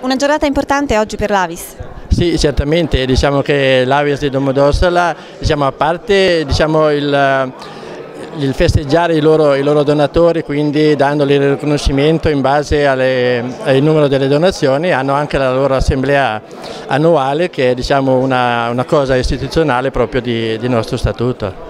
Una giornata importante oggi per l'Avis. Sì, certamente, diciamo che l'Avis di Domodossola, diciamo, a parte diciamo, il, il, festeggiare i loro, i loro, donatori, quindi dandogli il riconoscimento in base alle, al numero delle donazioni, hanno anche la loro assemblea annuale che è diciamo, una, una, cosa istituzionale proprio di, di nostro statuto.